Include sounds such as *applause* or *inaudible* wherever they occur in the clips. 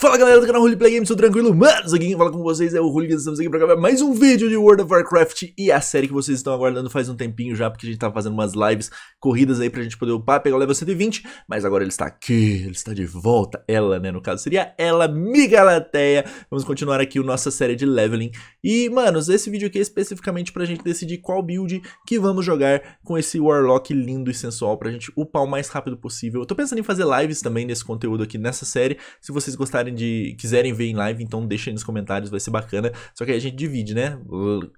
Fala galera do canal Roleplay Games, tudo tranquilo? Manos, aqui quem fala com vocês é o Hooligan, estamos aqui pra gravar mais um vídeo de World of Warcraft E a série que vocês estão aguardando faz um tempinho já, porque a gente tava fazendo umas lives corridas aí pra gente poder upar, pegar o level 120 Mas agora ele está aqui, ele está de volta, ela né, no caso seria ela, Migalateia. Vamos continuar aqui a nossa série de leveling. E manos, esse vídeo aqui é especificamente pra gente decidir qual build que vamos jogar com esse Warlock lindo e sensual Pra gente upar o mais rápido possível. Eu tô pensando em fazer lives também nesse conteúdo aqui nessa série. Se vocês gostarem gostarem de quiserem ver em live, então deixem nos comentários, vai ser bacana. Só que aí a gente divide, né?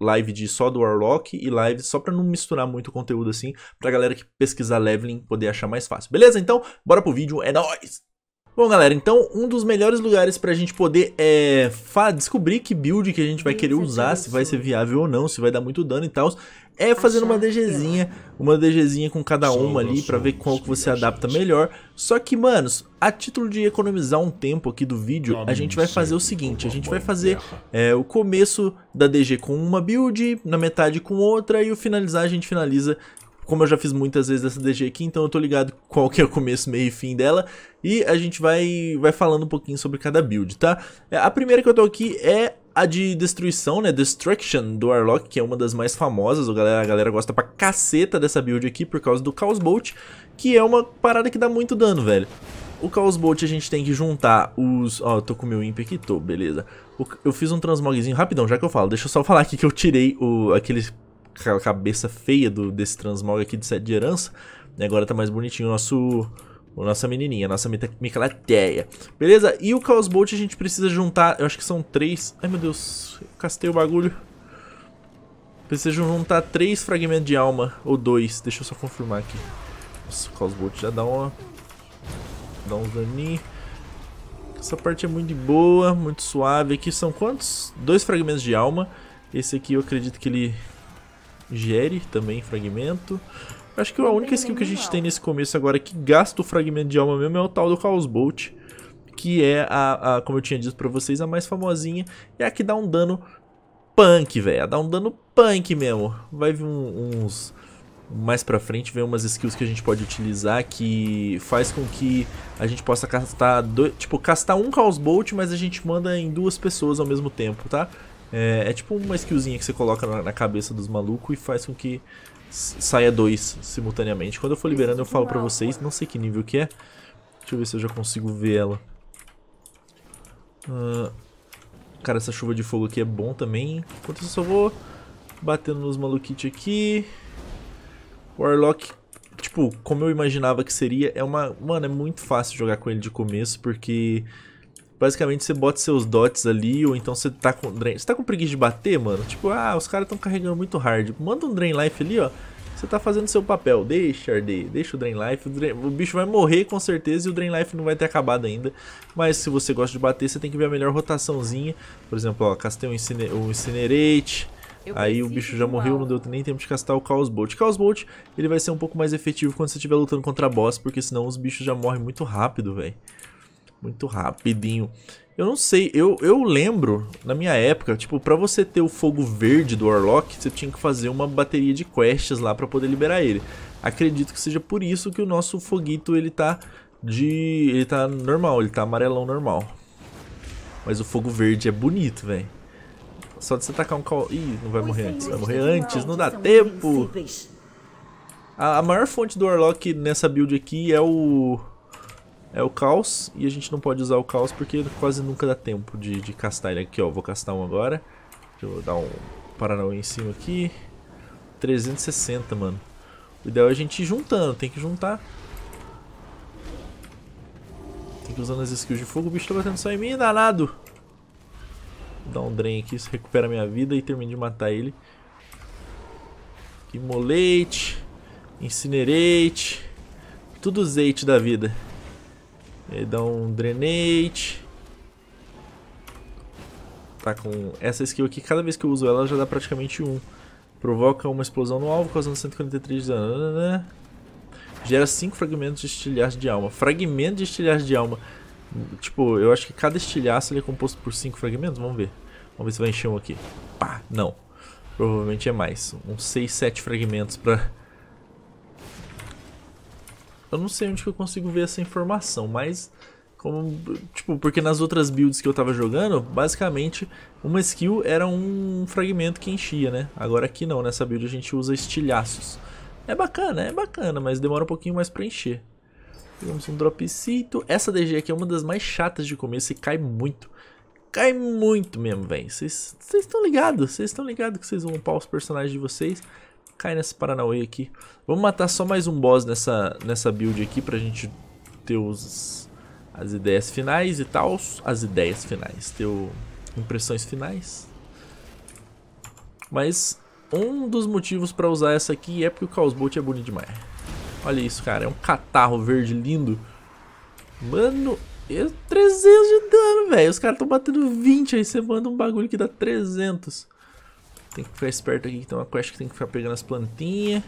Live de só do Warlock e live só pra não misturar muito conteúdo assim, pra galera que pesquisar leveling poder achar mais fácil. Beleza? Então, bora pro vídeo, é nóis! Bom galera, então um dos melhores lugares pra gente poder é, descobrir que build que a gente vai querer usar, se vai ser viável ou não, se vai dar muito dano e tal, é fazendo uma DGzinha, uma DGzinha com cada uma ali pra ver qual que você adapta melhor. Só que, manos, a título de economizar um tempo aqui do vídeo, a gente vai fazer o seguinte, a gente vai fazer é, o começo da DG com uma build, na metade com outra e o finalizar a gente finaliza como eu já fiz muitas vezes essa DG aqui, então eu tô ligado qual que é o começo, meio e fim dela. E a gente vai, vai falando um pouquinho sobre cada build, tá? É, a primeira que eu tô aqui é a de destruição, né? Destruction do Warlock, que é uma das mais famosas. A galera, a galera gosta pra caceta dessa build aqui por causa do Chaos Bolt, que é uma parada que dá muito dano, velho. O Chaos Bolt a gente tem que juntar os... Ó, eu tô com o meu Imp aqui, tô, beleza. Eu fiz um transmogzinho rapidão, já que eu falo. Deixa eu só falar aqui que eu tirei o, aquele cabeça feia do, desse transmog aqui de sete de herança. E agora tá mais bonitinho o nosso... A nossa menininha, nossa Micalateia. Beleza? E o Chaos Bolt a gente precisa juntar, eu acho que são três... Ai meu Deus, eu castei o bagulho. Precisa juntar três fragmentos de alma, ou dois. Deixa eu só confirmar aqui. Nossa, o Chaos Bolt já dá uma... Dá uns daninhos. Essa parte é muito boa, muito suave. Aqui são quantos? Dois fragmentos de alma. Esse aqui eu acredito que ele Gere também fragmento. Acho que a única skill que a gente tem nesse começo agora que gasta o fragmento de alma mesmo é o tal do Chaos Bolt. Que é, a, a como eu tinha dito pra vocês, a mais famosinha. É a que dá um dano punk, velho. Dá um dano punk mesmo. Vai vir um, uns... Mais pra frente vem umas skills que a gente pode utilizar que faz com que a gente possa castar, dois, tipo, castar um Chaos Bolt, mas a gente manda em duas pessoas ao mesmo tempo, tá? É, é tipo uma skillzinha que você coloca na, na cabeça dos malucos e faz com que saia dois simultaneamente. Quando eu for liberando eu falo pra vocês, não sei que nível que é. Deixa eu ver se eu já consigo ver ela. Uh, cara, essa chuva de fogo aqui é bom também. Enquanto isso eu só vou batendo nos maluquitos aqui. Warlock, tipo, como eu imaginava que seria, é uma... Mano, é muito fácil jogar com ele de começo, porque Basicamente você bota seus dots ali, ou então você tá com drain. Você tá com preguiça de bater, mano? Tipo, ah, os caras estão carregando muito hard. Manda um Drain Life ali, ó. Você tá fazendo seu papel. Deixa, Arde, deixa o Drain Life. O, drain... o, bicho vai morrer com certeza e o Drain Life não vai ter acabado ainda. Mas se você gosta de bater, você tem que ver a melhor rotaçãozinha. Por exemplo, ó, castei um, Inciner... um Incinerate. Aí o bicho já morreu, não deu nem tempo de castar o Chaos Bolt. Chaos Bolt, ele vai ser um pouco mais efetivo quando você estiver lutando contra boss, porque senão os bichos já morrem muito rápido, velho. Muito rapidinho. Eu não sei, eu, eu lembro, na minha época, tipo, pra você ter o fogo verde do Warlock, você tinha que fazer uma bateria de quests lá pra poder liberar ele. Acredito que seja por isso que o nosso foguito, ele tá de... ele tá normal, ele tá amarelão normal. Mas o fogo verde é bonito, velho. Só de você tacar um cal... Ih, não vai morrer antes, vai morrer antes, não dá tempo! A, a maior fonte do Warlock nessa build aqui é o é o caos, e a gente não pode usar o caos porque quase nunca dá tempo de, de castar ele. Aqui, ó, vou castar um agora. Deixa eu dar um Paranauê em cima aqui. 360, mano. O ideal é a gente ir juntando, tem que juntar. Tem que usando as skills de fogo, o bicho tá batendo só em mim, danado. Vou dar um drain aqui, isso recupera minha vida e termino de matar ele. Imolate, Incinerate, tudo zeite da vida. Ele dá um Drenate. Tá com essa skill aqui, cada vez que eu uso ela, já dá praticamente um. Provoca uma explosão no alvo, causando 143 de dano. Gera 5 fragmentos de estilhaço de alma. Fragmento de estilhaço de alma. Tipo, eu acho que cada estilhaço é composto por 5 fragmentos. Vamos ver. Vamos ver se vai encher um aqui. Pá, não. Provavelmente é mais. Uns 6, 7 fragmentos pra eu não sei onde que eu consigo ver essa informação, mas Como, tipo, porque nas outras builds que eu tava jogando, basicamente, uma skill era um fragmento que enchia, né? Agora aqui não, nessa build a gente usa estilhaços. É bacana, é bacana, mas demora um pouquinho mais pra encher. Pegamos um dropcito. Essa DG aqui é uma das mais chatas de começo e cai muito. Cai muito mesmo, velho. Vocês estão ligados? Vocês estão ligados que vocês vão upar os personagens de vocês? Cai nessa Paranauê aqui. Vamos matar só mais um boss nessa, nessa build aqui pra gente ter os as ideias finais e tal. As ideias finais, teu impressões finais. Mas um dos motivos para usar essa aqui é porque o Chaos Bolt é bonito demais. Olha isso, cara, é um catarro verde lindo. Mano, é 300 de dano, velho. Os caras estão batendo 20, aí você manda um bagulho que dá 300. Tem que ficar esperto aqui, que tem uma quest que tem que ficar pegando as plantinhas.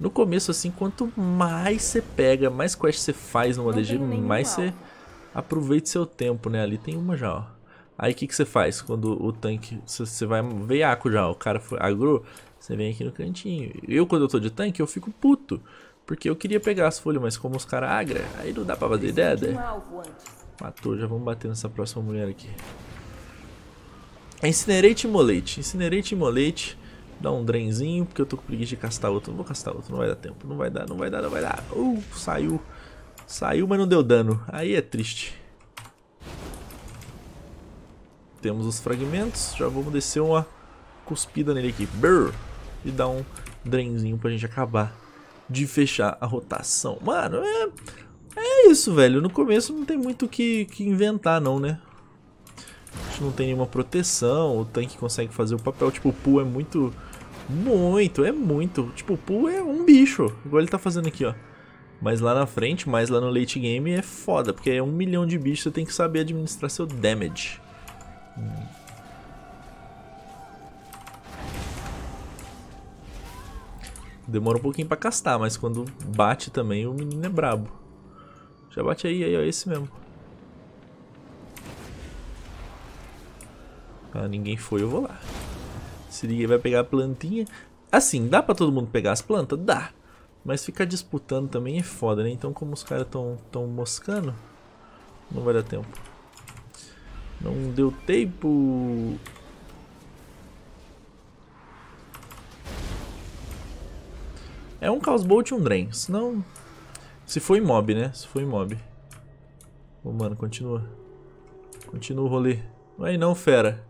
No começo, assim, quanto mais você pega, mais quest você faz no ADG, mais você aproveita seu tempo, né? Ali tem uma já, ó. Aí o que, que você faz quando o tanque, você vai veiaco já, o cara foi, agrou, você vem aqui no cantinho. Eu, quando eu tô de tanque, eu fico puto. Porque eu queria pegar as folhas, mas como os caras agra, aí não dá pra fazer ideia. Né? Matou, já vamos bater nessa próxima mulher aqui. Incinerate e molete. Incinerate molete. Dá um drenzinho, porque eu tô com preguiça de castar outro. Não vou castar outro, não vai dar tempo. Não vai dar, não vai dar, não vai dar. Uh, saiu. Saiu, mas não deu dano. Aí é triste. Temos os fragmentos. Já vamos descer uma cuspida nele aqui. Brrr, e dar um drenzinho pra gente acabar de fechar a rotação. Mano, é, é isso, velho. No começo não tem muito o que, que inventar, não, né? A gente não tem nenhuma proteção. O tanque consegue fazer o papel. Tipo, o pool é muito muito, é muito. Tipo, o Poo é um bicho, igual ele tá fazendo aqui, ó. Mas lá na frente, mais lá no late game, é foda, porque é um milhão de bichos, você tem que saber administrar seu damage. Demora um pouquinho pra castar, mas quando bate também, o menino é brabo. Já bate aí, aí, ó, esse mesmo. Ah, ninguém foi, eu vou lá. Se ninguém vai pegar a plantinha. Assim, dá pra todo mundo pegar as plantas? Dá. Mas ficar disputando também é foda, né? Então como os caras tão, tão moscando, não vai dar tempo. Não deu tempo. É um Chaos Bolt e um Drain. Senão... Se foi mob, né? Se foi mob. Ô, oh, mano, continua. Continua o rolê. Vai não, fera.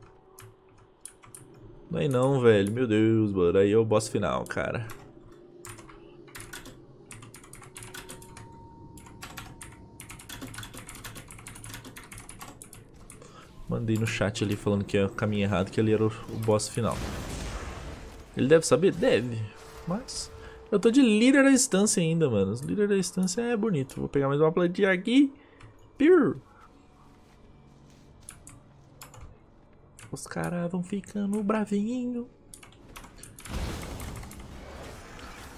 Aí não, velho. Meu Deus, mano. Aí é o boss final, cara. Mandei no chat ali falando que é o caminho errado, que ali era o, boss final. Ele deve saber? Deve. Mas eu tô de líder da instância ainda, mano. Líder da instância é bonito. Vou pegar mais uma plantinha aqui. Pure. Os caras vão ficando bravinho.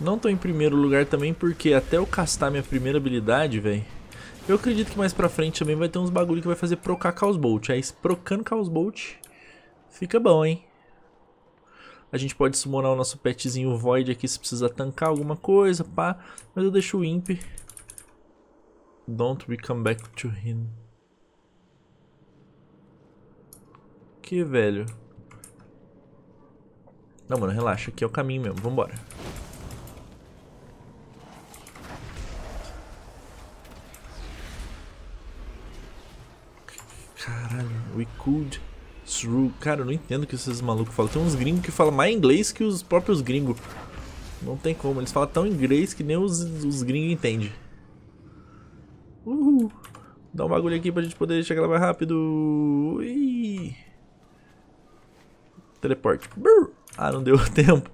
Não tô em primeiro lugar também porque até eu castar minha primeira habilidade, velho. Eu acredito que mais pra frente também vai ter uns bagulho que vai fazer procar Chaos Bolt. Aí procando Chaos Bolt fica bom, hein. A gente pode summonar o nosso petzinho Void aqui se precisar tancar alguma coisa, pá. Mas eu deixo o Imp. Don't we come back to him. Que, velho? Não, mano, relaxa. Aqui é o caminho mesmo. Vambora. Caralho. We could through. Cara, eu não entendo o que esses malucos falam. Tem uns gringos que falam mais inglês que os próprios gringos. Não tem como. Eles falam tão inglês que nem os, os gringos entendem. Uhul. Dá um bagulho aqui pra gente poder chegar lá mais rápido. Ui. Teleporte. Ah, não deu *laughs* tempo.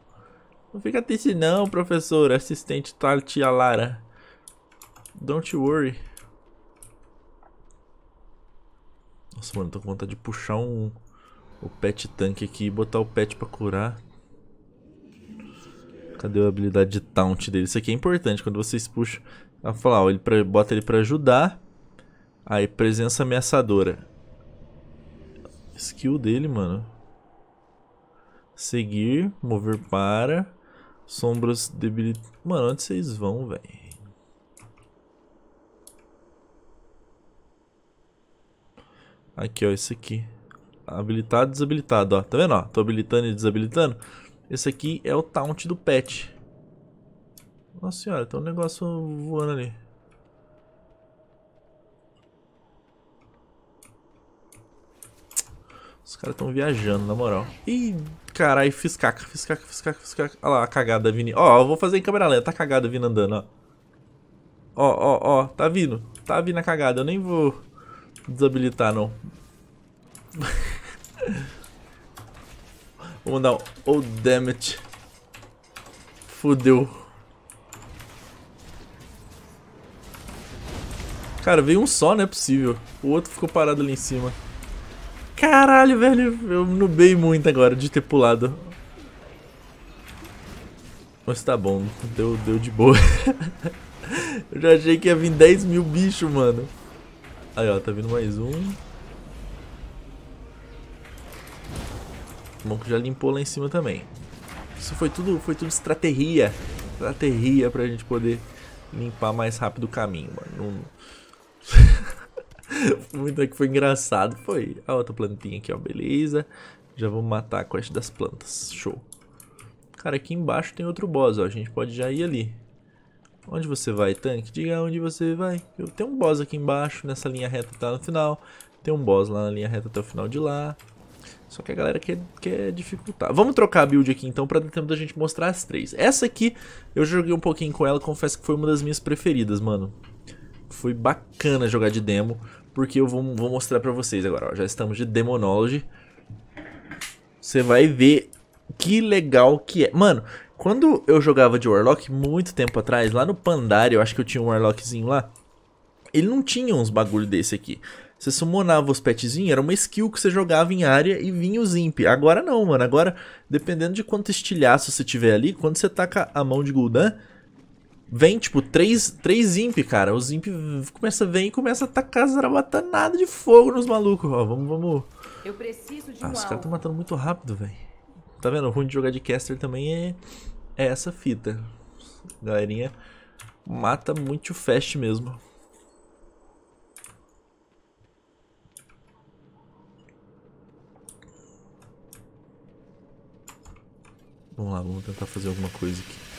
Não fica triste não, professor. Assistente Tatia Lara. Don't worry. Nossa, mano, tô com vontade de puxar um... O pet tanque aqui e botar o pet pra curar. Cadê a habilidade de taunt dele? Isso aqui é importante, quando vocês puxam... Ela fala, ó, ele pra, bota ele pra ajudar. Aí, presença ameaçadora. Skill dele, mano. Seguir, mover para. Sombras debilitar. Mano, onde vocês vão, velho? Aqui, ó, esse aqui. Habilitado, desabilitado, ó. Tá vendo, ó? Tô habilitando e desabilitando. Esse aqui é o taunt do pet. Nossa senhora, tem um negócio voando ali. Os caras estão viajando, na moral. Ih, caralho, fiz caca, fiz caca, fiz caca, fiz caca. Olha lá a cagada vindo. Ó, eu vou fazer em câmera lenta, tá cagada vindo andando, ó. Ó, ó, ó, tá vindo. Tá vindo a cagada, eu nem vou desabilitar, não. *laughs* vou mandar um... Oh, damn it. Fudeu. Cara, veio um só, não é possível. O outro ficou parado ali em cima. Caralho, velho. Eu nubei muito agora de ter pulado. Mas tá bom. Deu, deu de boa. *laughs* Eu já achei que ia vir 10 mil bichos, mano. Aí, ó. Tá vindo mais um. Bom que já limpou lá em cima também. Isso foi tudo, foi tudo estratégia. Estratégia pra gente poder limpar mais rápido o caminho, mano. Não... *laughs* *laughs* Muito que foi engraçado. Foi a outra plantinha aqui, ó. Beleza. Já vamos matar a quest das plantas. Show. Cara, aqui embaixo tem outro boss, ó. A gente pode já ir ali. Onde você vai, tanque? Diga onde você vai. Eu tenho um boss aqui embaixo, nessa linha reta tá no final. Tem um boss lá na linha reta até o final de lá. Só que a galera quer, quer dificultar. Vamos trocar a build aqui então pra dar tempo da gente mostrar as três. Essa aqui, eu joguei um pouquinho com ela, confesso que foi uma das minhas preferidas, mano. Foi bacana jogar de demo porque eu vou, vou mostrar pra vocês agora, ó. Já estamos de Demonology. Você vai ver que legal que é. Mano, quando eu jogava de Warlock, muito tempo atrás, lá no Pandaria, eu acho que eu tinha um Warlockzinho lá. Ele não tinha uns bagulho desse aqui. Você summonava os petzinhos, era uma skill que você jogava em área e vinha o Zimp. Agora não, mano. Agora, dependendo de quanto estilhaço você tiver ali, quando você taca a mão de Gul'dan, Vem, tipo, três, três imp, cara. Os imp começa vir e começa a tacar zarabatanada de fogo nos malucos. Ó, vamos, vamos. Eu preciso de ah, um os caras estão matando muito rápido, velho. Tá vendo? O ruim de jogar de caster também é, é essa fita. Galerinha mata muito fast mesmo. Vamos lá, vamos tentar fazer alguma coisa aqui.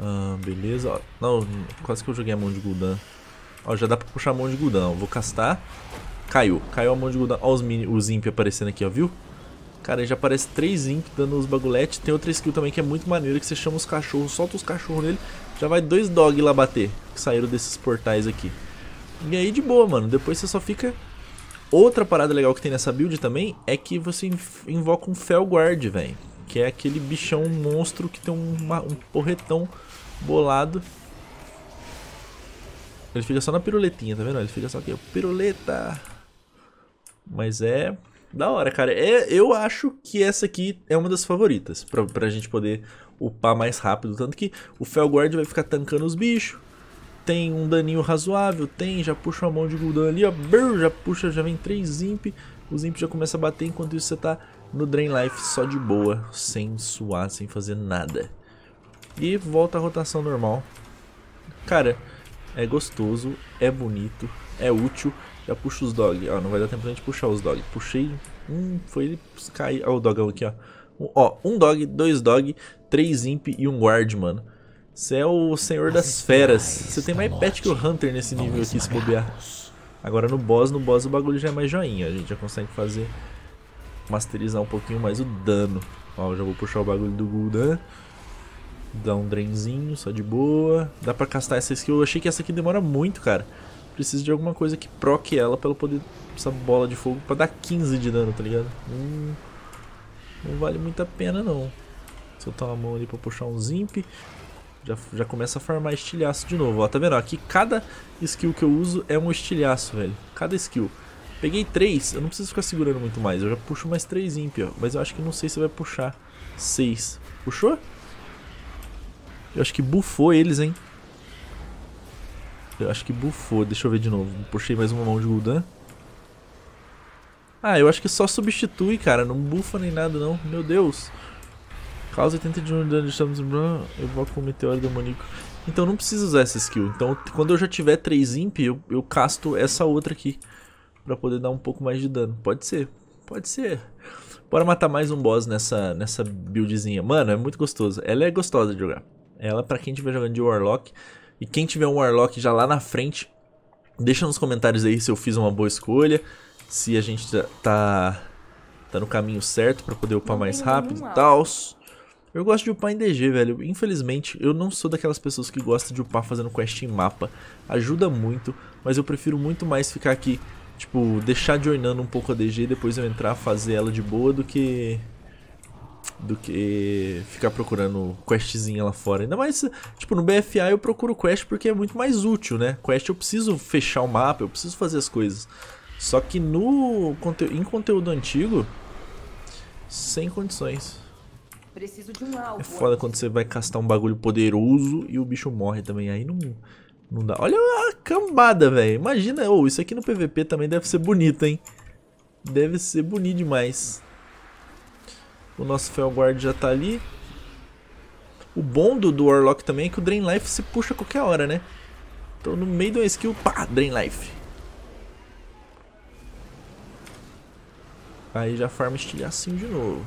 Ah, beleza. Não, quase que eu joguei a mão de Gul'dan. Ó, já dá pra puxar a mão de Gul'dan. Vou castar. Caiu. Caiu a mão de Gul'dan. Ó os, mini, os imp aparecendo aqui, ó, viu? Cara, já aparece três imp dando os baguletes. Tem outra skill também que é muito maneira, que você chama os cachorros, solta os cachorros nele, já vai dois dog lá bater, que saíram desses portais aqui. E aí de boa, mano. Depois você só fica... Outra parada legal que tem nessa build também é que você invoca um Felguard, velho. Que é aquele bichão monstro que tem uma, um porretão bolado. Ele fica só na piruletinha, tá vendo? Ele fica só aqui, ó, piruleta. Mas é da hora, cara. É, eu acho que essa aqui é uma das favoritas pra, pra gente poder upar mais rápido. Tanto que o Felguard vai ficar tancando os bichos. Tem um daninho razoável, tem, já puxa uma mão de Gul'dan ali, ó. Brrr, já puxa, já vem três Imp. Os Imp já começa a bater, enquanto isso você tá no Drain Life só de boa, sem suar, sem fazer nada. E volta a rotação normal. Cara, é gostoso, é bonito, é útil. Já puxa os dog. Ó, não vai dar tempo pra gente puxar os dog. Puxei. Hum, foi ele cair. Ó, o dogão aqui, ó. Um, ó, um dog, dois dog, três imp e um guard, mano. Você é o senhor das feras. Você tem mais pet que o Hunter nesse nível aqui, se bobear. Agora no boss, no boss o bagulho já é mais joinha. A gente já consegue fazer... Masterizar um pouquinho mais o dano. Ó, já vou puxar o bagulho do Gul'dan. Dá um drainzinho, só de boa. Dá pra castar essa skill. Eu achei que essa aqui demora muito, cara. Preciso de alguma coisa que proque ela pra ela poder... Essa bola de fogo pra dar 15 de dano, tá ligado? Hum, não vale muito a pena, não. Soltar uma mão ali pra puxar um Zimp. Já, já começa a farmar estilhaço de novo, ó. Tá vendo? Aqui cada skill que eu uso é um estilhaço, velho. Cada skill. Peguei três, eu não preciso ficar segurando muito mais. Eu já puxo mais três imp, ó. Mas eu acho que não sei se vai puxar seis. Puxou? Eu acho que bufou eles, hein? Eu acho que bufou. Deixa eu ver de novo. Puxei mais uma mão de Gul'dan. Ah, eu acho que só substitui, cara. Não bufa nem nada, não. Meu Deus. Causa 80 de dano de estamos Evoca um meteoro demoníaco. Então não precisa usar essa skill. Então quando eu já tiver 3 imp, eu, eu casto essa outra aqui. Pra poder dar um pouco mais de dano. Pode ser, pode ser. Bora matar mais um boss nessa, nessa buildzinha. Mano, é muito gostoso. Ela é gostosa de jogar. Ela, pra quem estiver jogando de Warlock. E quem tiver um Warlock já lá na frente, deixa nos comentários aí se eu fiz uma boa escolha. Se a gente tá, tá no caminho certo pra poder upar mais rápido e tal. Eu gosto de upar em DG, velho. Infelizmente, eu não sou daquelas pessoas que gostam de upar fazendo quest em mapa. Ajuda muito, mas eu prefiro muito mais ficar aqui, tipo, deixar joinando um pouco a DG e depois eu entrar, fazer ela de boa do que do que ficar procurando questzinha lá fora. Ainda mais, tipo, no BFA eu procuro quest porque é muito mais útil, né? Quest eu preciso fechar o mapa, eu preciso fazer as coisas. Só que no em conteúdo antigo, sem condições. Preciso de um alvo. É foda quando você vai castar um bagulho poderoso e o bicho morre também. Aí não, não dá. Olha a cambada, velho. Imagina, oh, isso aqui no PVP também deve ser bonito, hein? Deve ser bonito demais. O nosso Felguard já tá ali. O bom do, do Warlock também é que o Drain Life se puxa a qualquer hora, né? Então no meio de uma skill, pá, Drain Life. Aí já farma estilhacinho de novo.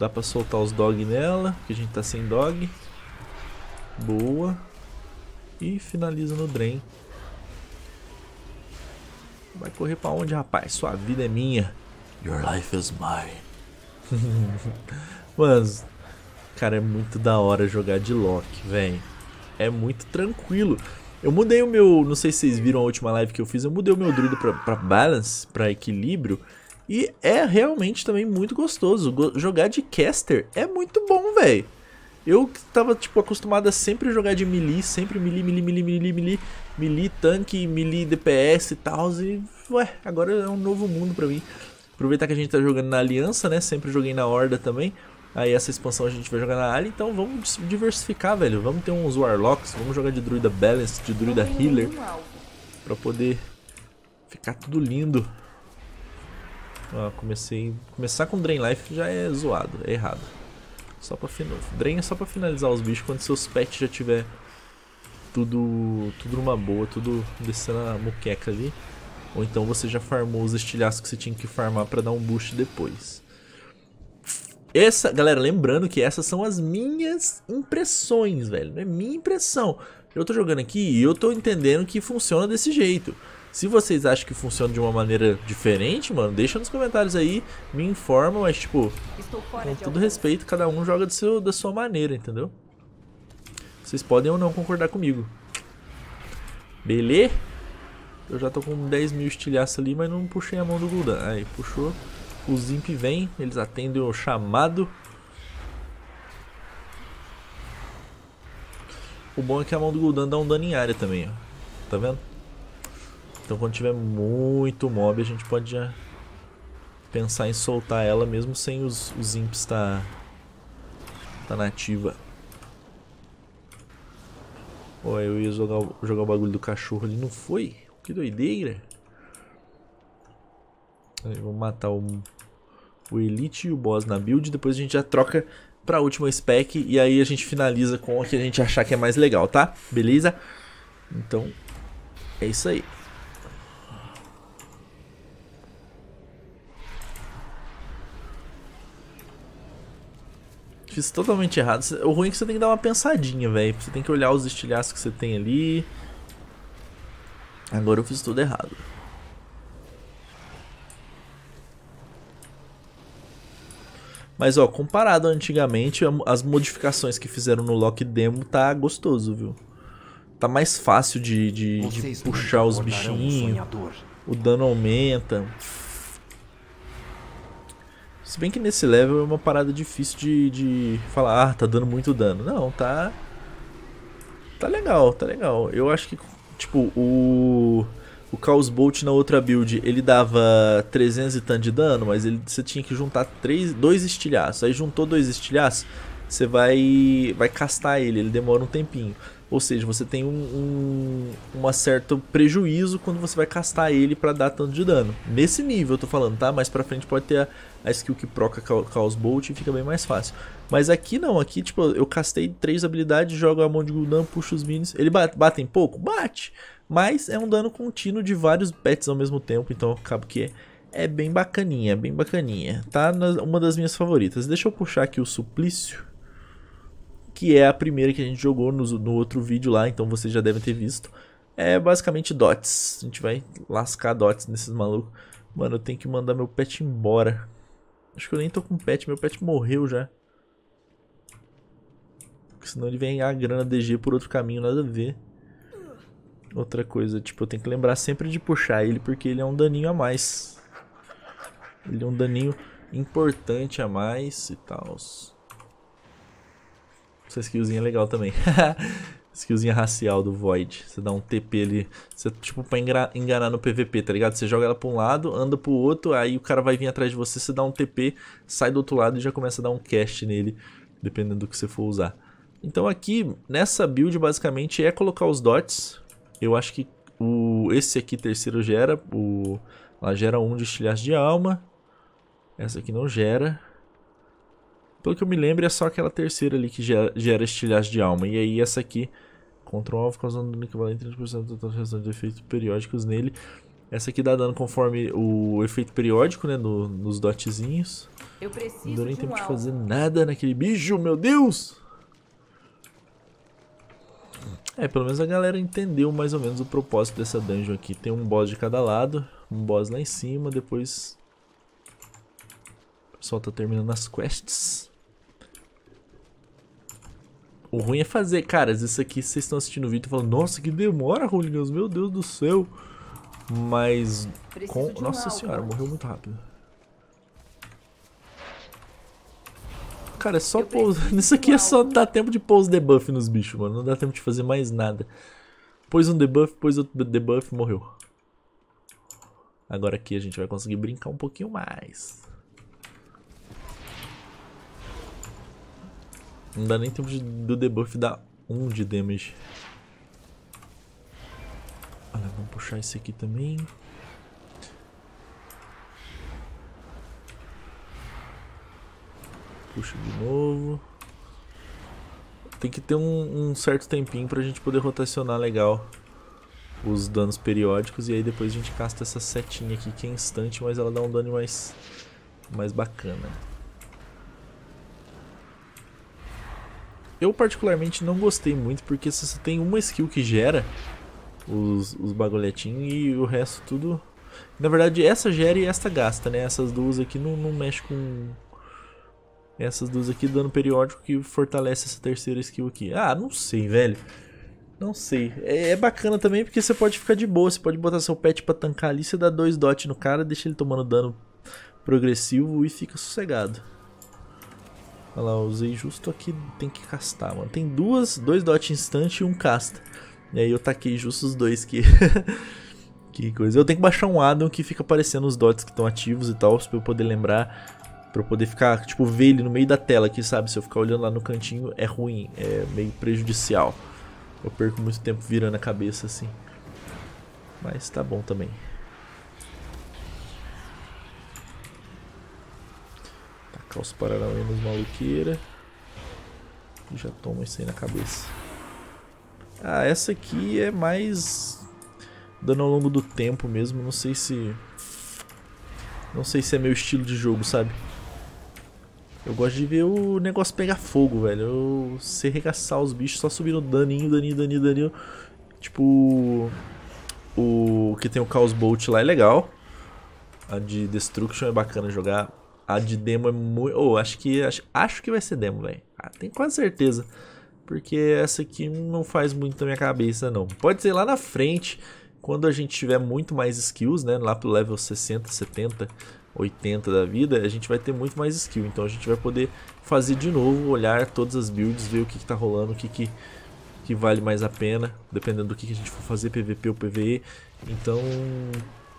Dá pra soltar os dog nela, que a gente tá sem dog. Boa. E finaliza no drain. Vai correr pra onde, rapaz? Sua vida é minha. Your life is mine. *laughs* Mas, cara, é muito da hora jogar de Loki, velho. É muito tranquilo. Eu mudei o meu, não sei se vocês viram a última live que eu fiz, eu mudei o meu druido pra, pra balance, pra equilíbrio. E é realmente também muito gostoso. Jogar de caster é muito bom, velho. Eu tava, tipo, acostumado a sempre jogar de melee, sempre melee, melee, melee, melee, melee, melee, tanque, melee, DPS e tal. E, ué, agora é um novo mundo pra mim. Aproveitar que a gente tá jogando na Aliança, né? Sempre joguei na Horda também. Aí essa expansão a gente vai jogar na área, então vamos diversificar, velho. Vamos ter uns Warlocks, vamos jogar de Druida Balance, de Druida Healer. Pra poder ficar tudo lindo. Comecei. Começar com Drain Life já é zoado, é errado. Só pra final. Drain é só pra finalizar os bichos quando seus pets já tiver tudo. tudo numa boa, tudo descendo a muqueca ali. Ou então você já farmou os estilhaços que você tinha que farmar pra dar um boost depois. Essa, galera, lembrando que essas são as minhas impressões, velho. É minha impressão. Eu tô jogando aqui e eu tô entendendo que funciona desse jeito. Se vocês acham que funciona de uma maneira diferente, mano, deixa nos comentários aí, me informa, mas tipo, com todo respeito, cada um joga do seu, da sua maneira, entendeu? Vocês podem ou não concordar comigo. Beleza? Eu já tô com 10 mil estilhaços ali, mas não puxei a mão do Gul'dan. Aí, puxou. O Zimp vem, eles atendem o chamado. O bom é que a mão do Gul'dan dá um dano em área também, ó. Tá vendo? Então quando tiver muito mob, a gente pode já pensar em soltar ela mesmo sem os, os imps estar tá, tá nativa. Ó, eu ia jogar, jogar o bagulho do cachorro ali, não foi? Que doideira. Aí, vamos matar o, o Elite e o Boss na build, depois a gente já troca pra última spec e aí a gente finaliza com o que a gente achar que é mais legal, tá? Beleza? Então, é isso aí. Fiz totalmente errado. O ruim é que você tem que dar uma pensadinha, velho. Você tem que olhar os estilhaços que você tem ali. Agora eu fiz tudo errado. Mas ó, comparado antigamente, as modificações que fizeram no Lock Demo tá gostoso, viu? Tá mais fácil de, de, de puxar os bichinhos. O dano aumenta. Se bem que nesse level é uma parada difícil de, de falar, ah, tá dando muito dano. Não, tá. Tá legal, tá legal. Eu acho que, tipo, o. O Chaos Bolt na outra build, ele dava 300 e tanto de dano, mas ele, você tinha que juntar três, dois estilhaços. Aí juntou dois estilhaços, você vai vai castar ele, ele demora um tempinho. Ou seja, você tem um, um, um certo prejuízo quando você vai castar ele para dar tanto de dano. Nesse nível eu tô falando, tá? Mais pra frente pode ter a, a skill que proca Chaos Bolt e fica bem mais fácil. Mas aqui não, aqui tipo, eu castei três habilidades, jogo a mão de Gul'dan, puxo os minions. Ele bate, bate em pouco? Bate! Mas é um dano contínuo de vários pets ao mesmo tempo, então acaba que é, é bem bacaninha, bem bacaninha. Tá na, uma das minhas favoritas. Deixa eu puxar aqui o Suplício, que é a primeira que a gente jogou no, no outro vídeo lá, então vocês já devem ter visto. É basicamente dots, a gente vai lascar dots nesses malucos. Mano, eu tenho que mandar meu pet embora. Acho que eu nem tô com pet, meu pet morreu já. Porque senão ele vem a grana DG por outro caminho, nada a ver. Outra coisa, tipo, eu tenho que lembrar sempre de puxar ele porque ele é um daninho a mais. Ele é um daninho importante a mais e tal. Essa skillzinha é legal também. *laughs* skillzinha racial do Void. Você dá um TP ali. Você, tipo, pra enganar no PVP, tá ligado? Você joga ela pra um lado, anda pro outro, aí o cara vai vir atrás de você, você dá um TP, sai do outro lado e já começa a dar um cast nele, dependendo do que você for usar. Então aqui, nessa build, basicamente, é colocar os dots. Eu acho que o, esse aqui, terceiro, gera. O, lá gera um de estilhaço de alma. Essa aqui não gera. Pelo que eu me lembro, é só aquela terceira ali que gera, gera estilhaço de alma. E aí essa aqui, contra um alvo causando dano equivalente a 30% da total de efeitos periódicos nele. Essa aqui dá dano conforme o efeito periódico, né, no, nos dotzinhos. Eu preciso não deu nem tempo um de fazer nada naquele bicho, meu Deus! É, pelo menos a galera entendeu mais ou menos o propósito dessa dungeon aqui. Tem um boss de cada lado, um boss lá em cima, depois... O pessoal tá terminando as quests. O ruim é fazer, caras, isso aqui vocês estão assistindo o vídeo e falando, nossa, que demora, Hooligans, meu Deus do céu. Mas, com... nossa senhora, morreu muito rápido. Cara, é só pose. Nisso *laughs* aqui é só dar tempo de pose debuff nos bichos, mano. Não dá tempo de fazer mais nada. Pôs um debuff, pôs outro debuff, morreu. Agora aqui a gente vai conseguir brincar um pouquinho mais. Não dá nem tempo de, do debuff dar um de damage. Olha, vamos puxar esse aqui também. Puxa de novo. Tem que ter um, um, certo tempinho pra gente poder rotacionar legal os danos periódicos. E aí depois a gente casta essa setinha aqui que é instante, mas ela dá um dano mais, mais bacana. Eu particularmente não gostei muito porque você tem uma skill que gera os, os bagulhetinhos e o resto tudo... Na verdade essa gera e esta gasta, né? Essas duas aqui não, não mexe com essas duas aqui, dano periódico que fortalece essa terceira skill aqui. Ah, não sei, velho. Não sei. É, é, bacana também porque você pode ficar de boa. Você pode botar seu pet pra tancar ali. Você dá dois dot no cara, deixa ele tomando dano progressivo e fica sossegado. Olha lá, usei justo aqui. Tem que castar, mano. Tem duas, dois dot instante e um casta. E aí eu taquei justo os dois que... *laughs* que coisa. Eu tenho que baixar um addon que fica aparecendo os dots que estão ativos e tal, pra eu poder lembrar Pra eu poder ficar, tipo, ver ele no meio da tela aqui, sabe? Se eu ficar olhando lá no cantinho, é ruim, é meio prejudicial. Eu perco muito tempo virando a cabeça assim. Mas tá bom também. Tacar os paranauê nos maluqueira. E já toma isso aí na cabeça. Ah, essa aqui é mais dando ao longo do tempo mesmo. Não sei se... Não sei se é meu estilo de jogo, sabe? Eu gosto de ver o negócio pegar fogo, velho. Eu sei os bichos só subindo daninho, daninho, daninho, daninho. Tipo. O que tem o Chaos Bolt lá é legal. A de Destruction é bacana jogar. A de demo é muito. Oh, acho que. Acho, acho que vai ser demo, velho. Ah, tenho quase certeza. Porque essa aqui não faz muito na minha cabeça, não. Pode ser lá na frente. Quando a gente tiver muito mais skills, né? Lá pro level 60, 70 80 da vida, a gente vai ter muito mais skill. Então a gente vai poder fazer de novo, olhar todas as builds, ver o que, está rolando, o que, que, que vale mais a pena, dependendo do que, que a gente for fazer, PVP ou PVE. Então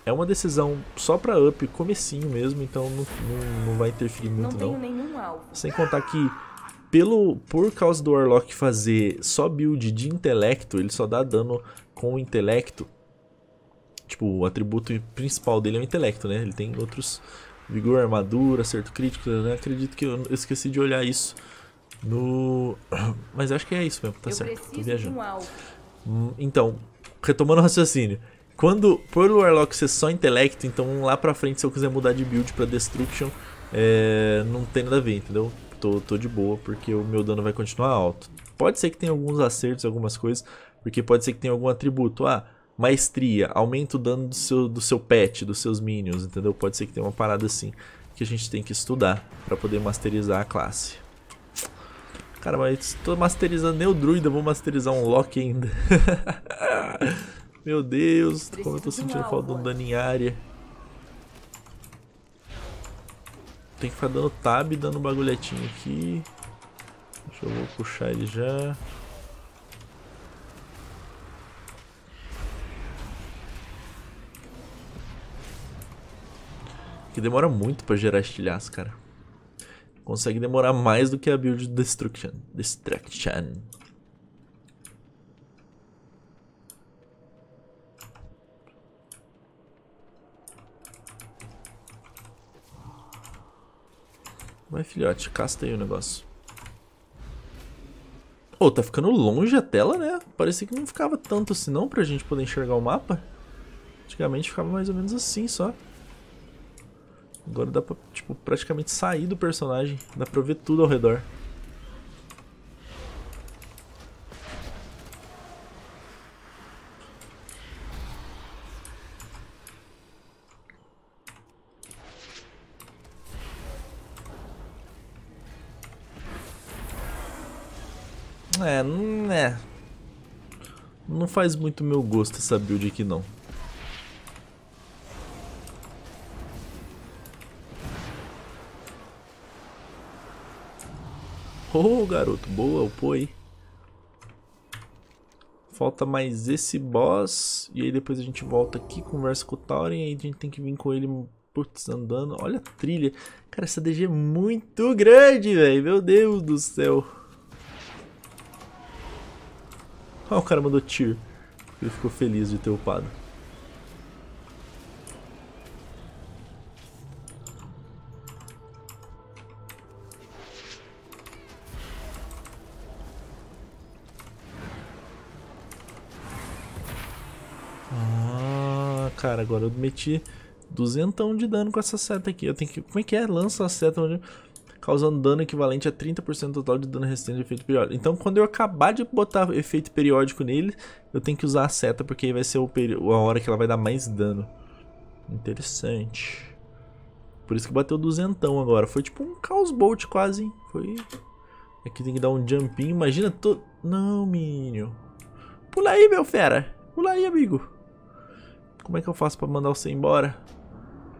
é uma decisão só para up, comecinho mesmo, então não, não, não vai interferir muito não. não. Sem contar que pelo, por causa do Warlock fazer só build de intelecto, ele só dá dano com o intelecto, Tipo, o atributo principal dele é o intelecto, né? Ele tem outros vigor, armadura, acerto crítico, né? Acredito que eu esqueci de olhar isso no... *clears throat* Mas acho que é isso mesmo, tá eu certo, tô viajando. Um hum, então, retomando o raciocínio. Quando por Warlock ser só intelecto, então lá pra frente se eu quiser mudar de build pra Destruction, é, não tem nada a ver, entendeu? Tô, tô de boa, porque o meu dano vai continuar alto. Pode ser que tenha alguns acertos, algumas coisas, porque pode ser que tenha algum atributo. Ah, maestria, aumenta o dano do seu, do seu pet, dos seus minions, entendeu? Pode ser que tenha uma parada assim que a gente tem que estudar pra poder masterizar a classe. Cara, mas tô masterizando nem o druida, vou masterizar um lock ainda. *laughs* Meu Deus, como eu tô sentindo falta de um dano em área. Tem que ficar dando tab e dando um bagulhetinho aqui. Deixa eu vou puxar ele já. Que demora muito pra gerar estilhaço, cara. Consegue demorar mais do que a build Destruction. Destruction. Vai, filhote, casta aí o negócio. Oh, tá ficando longe a tela, né? Parecia que não ficava tanto assim não pra gente poder enxergar o mapa. Antigamente ficava mais ou menos assim só. Agora dá pra, tipo, praticamente sair do personagem. Dá pra ver tudo ao redor. É, não é. Não faz muito meu gosto essa build aqui não. Oh, garoto, boa, upou aí. Falta mais esse boss. E aí depois a gente volta aqui, conversa com o Tauren. E aí a gente tem que vir com ele, putz, andando. Olha a trilha. Cara, essa DG é muito grande, velho. Meu Deus do céu. Olha o cara mandou tier. Ele ficou feliz de ter upado. Ah, cara, agora eu meti duzentão de dano com essa seta aqui. Eu tenho que... Como é que é? Lança a seta onde causando dano equivalente a 30% total de dano restante de efeito periódico. Então, quando eu acabar de botar efeito periódico nele, eu tenho que usar a seta, porque aí vai ser a hora que ela vai dar mais dano. Interessante. Por isso que bateu duzentão agora. Foi tipo um Chaos Bolt quase, hein? Foi... Aqui tem que dar um jumpinho. Imagina todo... Não, menino. Pula aí, meu fera. Pula aí, amigo. Como é que eu faço pra mandar você embora?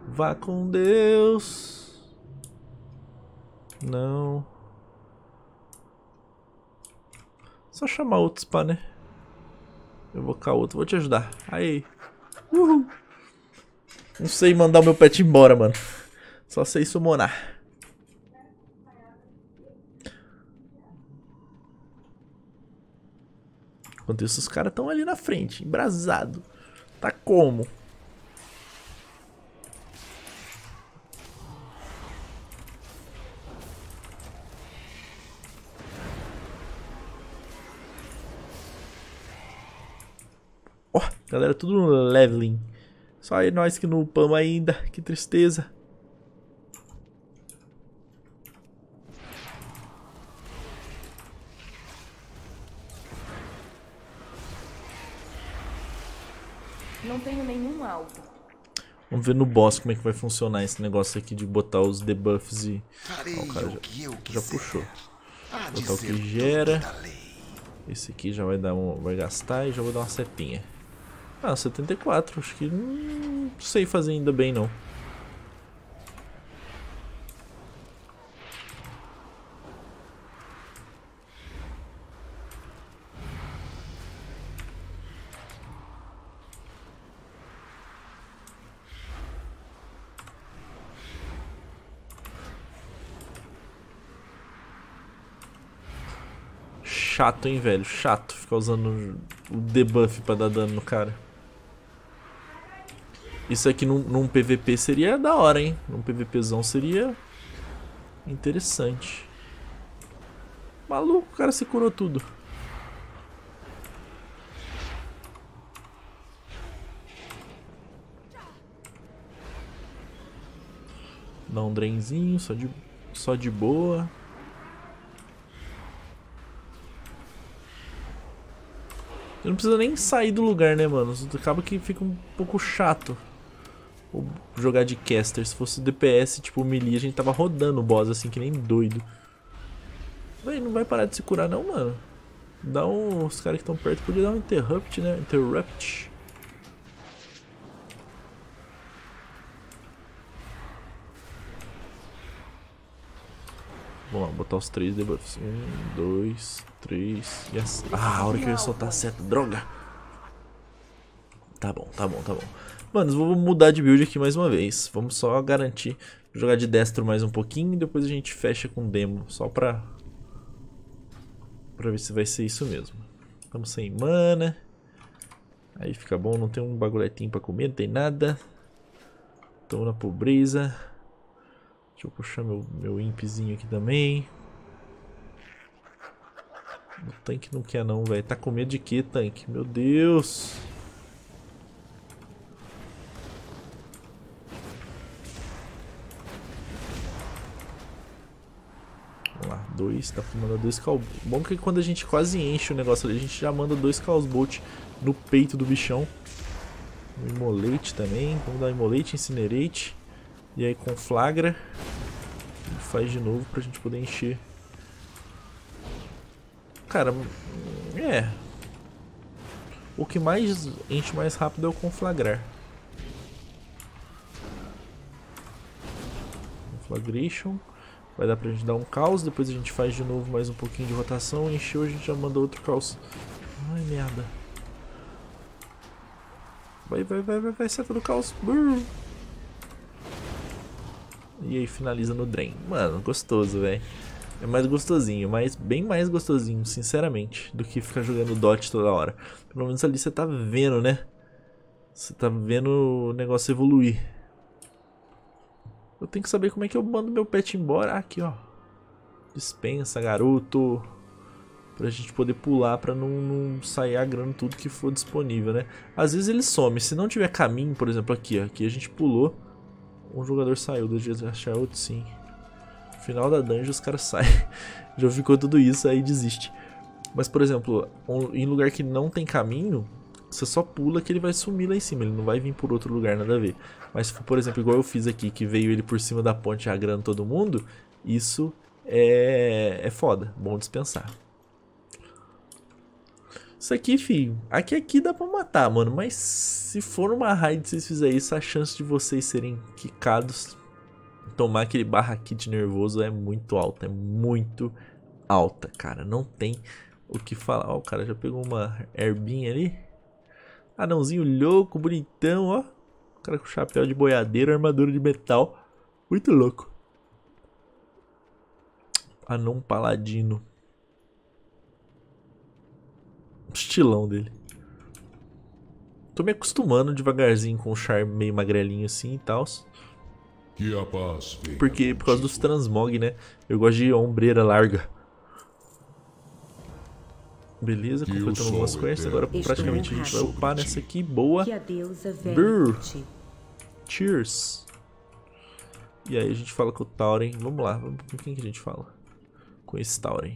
Vá com Deus. Não. Só chamar outro spa, né? Eu vou cá outro, vou te ajudar. Aí. Uhul. Não sei mandar o meu pet embora, mano. Só sei summonar. Enquanto isso, os caras estão ali na frente, embrasado. Tá como? Galera, tudo no leveling. Só aí nós que não upamos ainda. Que tristeza. Não tenho nenhum alvo. Vamos ver no boss como é que vai funcionar esse negócio aqui de botar os debuffs e... Ó, o cara já, já puxou. Botar o que gera. Esse aqui já vai dar um, vai gastar e já vou dar uma setinha. Ah, 74. Acho que não sei fazer ainda bem, não. Chato, hein, velho? Chato ficar usando o debuff pra dar dano no cara. Isso aqui num, num PVP seria da hora, hein? Num PVPzão seria interessante. Maluco, o cara se curou tudo. Dá um drenzinho, só de, só de boa. Eu não precisa nem sair do lugar, né, mano? Acaba que fica um pouco chato jogar de caster. Se fosse DPS, tipo melee, a gente tava rodando o boss assim, que nem doido. Véi, não vai parar de se curar não, mano. Dá um... Os caras que estão perto podiam dar um interrupt, né? Interrupt. Vamos lá, botar os três debuffs. Um, dois, três. Yes. Ah, a hora que eu ia soltar a seta. Droga! Tá bom, tá bom, tá bom. Mano, vou mudar de build aqui mais uma vez. Vamos só garantir jogar de destro mais um pouquinho e depois a gente fecha com demo. Só pra... Pra ver se vai ser isso mesmo. Estamos sem mana. Aí fica bom, não tem um bagulhetinho pra comer, não tem nada. Estamos na pobreza. Deixa eu puxar meu, meu impzinho aqui também. O tanque não quer não, velho. Tá com medo de quê, tanque? Meu Deus. Dois, tá mandando dois cal... Bom que quando a gente quase enche o negócio ali, a gente já manda dois caos bolt no peito do bichão. Um também, vamos dar imolate, incinerate. E aí conflagra. E faz de novo pra gente poder encher. Cara, é. O que mais enche mais rápido é o conflagrar. Conflagration. Vai dar pra gente dar um caos, depois a gente faz de novo mais um pouquinho de rotação, encheu, a gente já manda outro caos. Ai, merda. Vai, vai, vai, vai, vai, seta do caos. Brrr. E aí finaliza no Drain. Mano, gostoso, velho. É mais gostosinho, mas bem mais gostosinho, sinceramente, do que ficar jogando dot toda hora. Pelo menos ali você tá vendo, né? Você tá vendo o negócio evoluir. Eu tenho que saber como é que eu mando meu pet embora. Ah, aqui, ó. Dispensa, garoto. Pra gente poder pular pra não, não sair agrando tudo que for disponível, né? Às vezes ele some. Se não tiver caminho, por exemplo, aqui, ó. Aqui a gente pulou. Um jogador saiu do dia achar outro sim. Final da dungeon os caras *laughs* saem. Já ficou tudo isso aí desiste. Mas por exemplo, em lugar que não tem caminho, você só pula que ele vai sumir lá em cima, ele não vai vir por outro lugar, nada a ver. Mas se for, por exemplo, igual eu fiz aqui, que veio ele por cima da ponte agrando todo mundo, isso é, é foda, bom dispensar. Isso aqui, filho, aqui aqui dá pra matar, mano, mas se for uma raid vocês fizerem isso, a chance de vocês serem quicados, tomar aquele barra kit nervoso é muito alta, é muito alta, cara, não tem o que falar. Ó, o cara já pegou uma herbinha ali. Anãozinho louco, bonitão, ó. O cara com chapéu de boiadeiro, armadura de metal. Muito louco. Anão paladino estilão dele. Tô me acostumando devagarzinho com o charme meio magrelinho assim e tal. Porque por causa dos transmog, né? Eu gosto de ombreira larga. Beleza, completando algumas quests. Agora praticamente a gente vai upar nessa aqui. Boa. Brrr. Cheers. E aí a gente fala com o Tauren. Vamos lá, com quem que a gente fala? Com esse Tauren.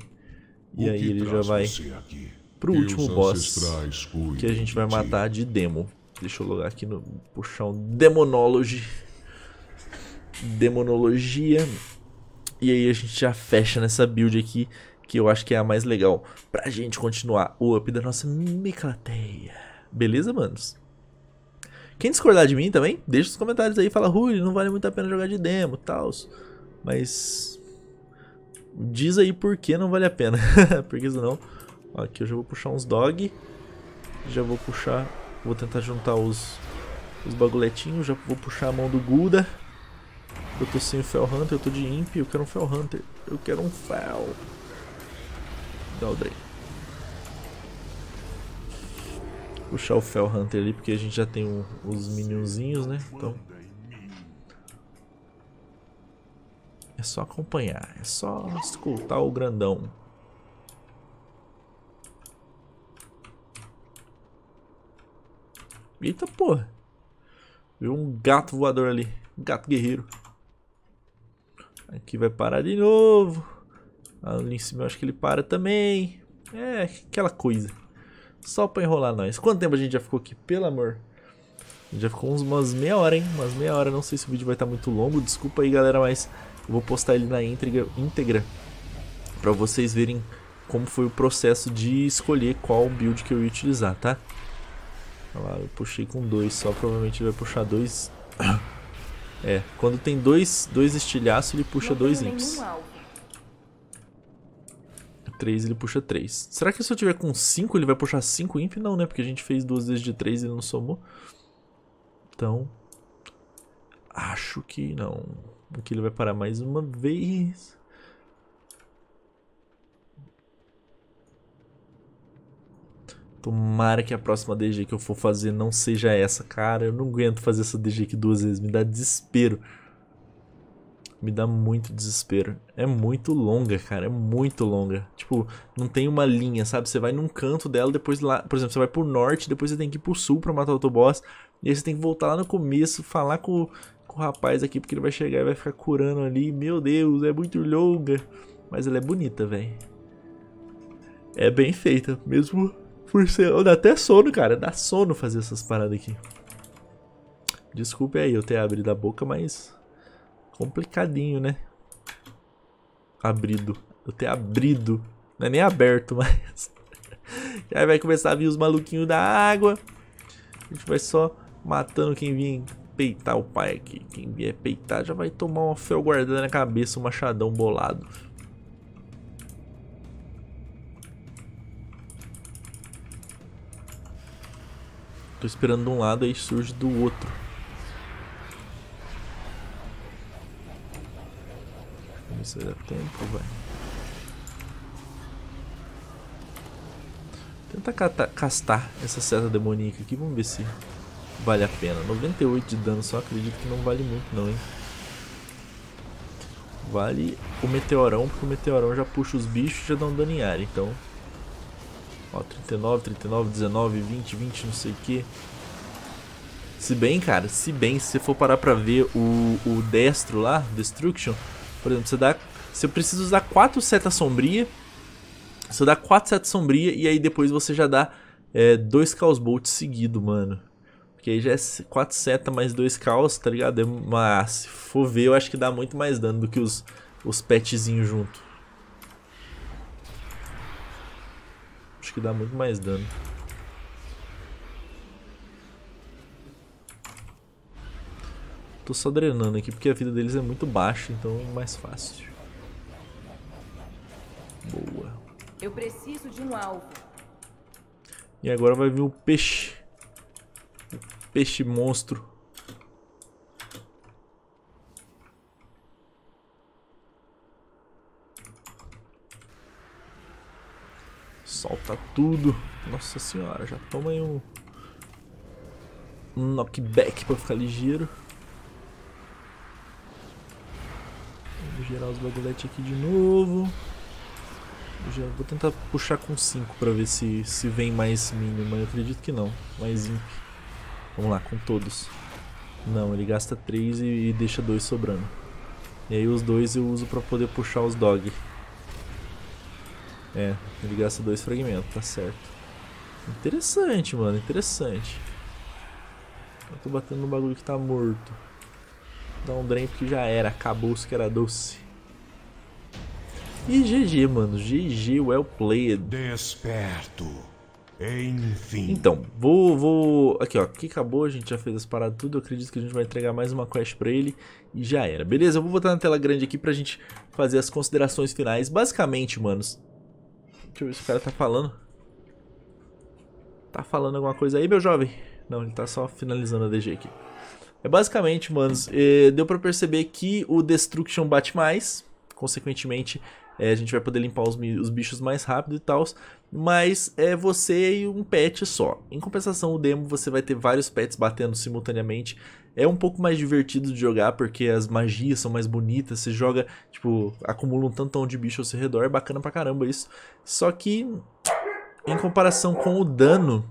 E aí ele já vai pro último boss que a gente vai matar de demo. Deixa eu logar aqui no puxar um Demonology. Demonologia. E aí a gente já fecha nessa build aqui, que eu acho que é a mais legal pra gente continuar o up da nossa Micrateia. Beleza, manos? Quem discordar de mim também, deixa os comentários aí, fala, Rui, não vale muito a pena jogar de demo tal. Mas diz aí por que não vale a pena, *laughs* porque senão Aqui eu já vou puxar uns dog. Já vou puxar... Vou tentar juntar os, os bagulhetinhos. Já vou puxar a mão do Gulda. Eu tô sem o Fel Hunter, eu tô de Imp. Eu quero um Fel Hunter. Eu quero um Fel. Drey. Puxar o Fel Hunter ali, porque a gente já tem um, os minionzinhos, né? Então... É só acompanhar, é só escutar o grandão. Eita porra. Viu um gato voador ali. Um gato guerreiro. Aqui vai parar de novo. Ali em cima eu acho que ele para também. É, aquela coisa. Só pra enrolar nós. Quanto tempo a gente já ficou aqui? Pelo amor. Já ficou uns, umas meia hora, hein? Umas meia hora. Não sei se o vídeo vai estar tá muito longo. Desculpa aí, galera, mas eu vou postar ele na íntegra, íntegra pra vocês verem como foi o processo de escolher qual build que eu ia utilizar, tá? Olha lá, eu puxei com dois só. Provavelmente ele vai puxar dois... *coughs* É, quando tem dois, dois estilhaços, ele puxa Não dois imps. Três, ele puxa três. Será que se eu tiver com cinco, ele vai puxar cinco imp? Não, né? Porque a gente fez duas vezes de três e ele não somou. Então, acho que não. Aqui ele vai parar mais uma vez. Tomara que a próxima DG que eu for fazer não seja essa, cara. Eu não aguento fazer essa DG aqui duas vezes, me dá desespero. Me dá muito desespero. É muito longa, cara, é muito longa. Tipo, não tem uma linha, sabe? Você vai num canto dela, depois lá, por exemplo, você vai pro norte, depois você tem que ir pro sul pra matar o autoboss. E aí você tem que voltar lá no começo, falar com, com o rapaz aqui, porque ele vai chegar e vai ficar curando ali. Meu Deus, é muito longa. Mas ela é bonita, velho. É bem feita, mesmo por ser... Dá até sono, cara. Dá sono fazer essas paradas aqui. Desculpe aí eu ter abrido a boca, mas... Complicadinho, né? Abrido. Eu ter abrido. Não é nem aberto, *laughs* mas... aí vai começar a vir os maluquinhos da água. A gente vai só matando quem vier peitar o pai aqui. Quem vier peitar já vai tomar uma fel guardada na cabeça, um machadão bolado. Tô esperando de um lado, aí surge do outro. Se dá tempo, vai. Tenta castar essa seta demoníaca aqui, vamos ver se vale a pena. 98 de dano, só acredito que não vale muito não, hein. Vale o meteorão, porque o meteorão já puxa os bichos e já dá um dano em área, então... Ó, 39, 39, 19, 20, 20, não sei o que. Se bem, cara, se bem, se você for parar pra ver o, o destro lá, Destruction, por exemplo, você dá... Você precisa usar 4 setas sombria, você dá 4 setas sombria e aí depois você já dá 2 é, Chaos Bolt seguido, mano. Porque aí já é 4 seta mais 2 caos, tá ligado? É Mas se for ver, eu acho que dá muito mais dano do que os, os petzinhos junto. Acho que dá muito mais dano. Tô só drenando aqui porque a vida deles é muito baixa, então é mais fácil. Boa. Eu preciso de um alvo. E agora vai vir o peixe peixe monstro. Solta tudo. Nossa senhora, já toma aí um, um knockback pra ficar ligeiro. Gerar os bagulhetes aqui de novo. Já vou tentar puxar com 5 pra ver se, se vem mais mínimo, mas eu acredito que não. Mais imp. Vamos lá, com todos. Não, ele gasta 3 e, e deixa 2 sobrando. E aí os dois eu uso pra poder puxar os dog. É, ele gasta 2 fragmentos, tá certo. Interessante, mano, interessante. Eu tô batendo no bagulho que tá morto. Dá um drain que já era, acabou-se que era doce. E GG, mano, GG, well played. Desperto. Enfim. Então, vou, vou... Aqui, ó. Aqui acabou, a gente já fez as paradas tudo. Eu acredito que a gente vai entregar mais uma quest pra ele. E já era. Beleza, eu vou botar na tela grande aqui pra gente fazer as considerações finais. Basicamente, manos... Deixa eu ver se o cara tá falando. Tá falando alguma coisa aí, meu jovem? Não, ele tá só finalizando a DG aqui. É basicamente, manos, eh, deu pra perceber que o Destruction bate mais. Consequentemente, é, a gente vai poder limpar os, os bichos mais rápido e tal. Mas é você e um pet só. Em compensação, o demo você vai ter vários pets batendo simultaneamente. É um pouco mais divertido de jogar porque as magias são mais bonitas. Você joga, tipo, acumula um tantão de bicho ao seu redor. É bacana pra caramba isso. Só que, em comparação com o dano,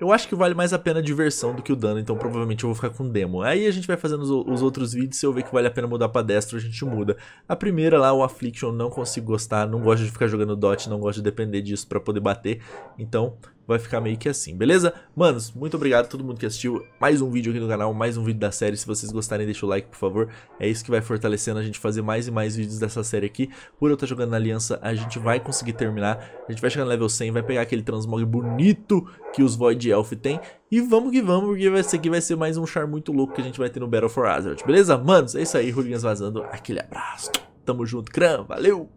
eu acho que vale mais a pena a diversão do que o dano, então provavelmente eu vou ficar com demo. Aí a gente vai fazendo os, os outros vídeos, se eu ver que vale a pena mudar pra destro, a gente muda. A primeira lá, o Affliction, não consigo gostar, não gosto de ficar jogando dot, não gosto de depender disso pra poder bater, então vai ficar meio que assim, beleza? Manos, muito obrigado a todo mundo que assistiu mais um vídeo aqui no canal, mais um vídeo da série, se vocês gostarem deixa o like por favor, é isso que vai fortalecendo a gente fazer mais e mais vídeos dessa série aqui, por eu estar jogando na Aliança a gente vai conseguir terminar, a gente vai chegar no level 100, vai pegar aquele transmog bonito que os Void Elf tem, e vamos que vamos, porque esse aqui vai ser mais um char muito louco que a gente vai ter no Battle for Azeroth, beleza? Manos, é isso aí, Hooligans vazando, aquele abraço, tamo junto, Cram, valeu!